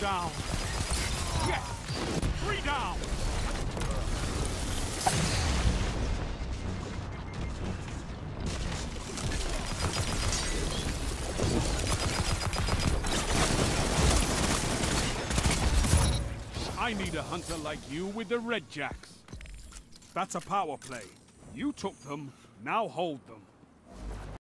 down. Yes! Three down! I need a hunter like you with the red jacks. That's a power play. You took them, now hold them.